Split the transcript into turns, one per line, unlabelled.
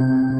Mm-hmm.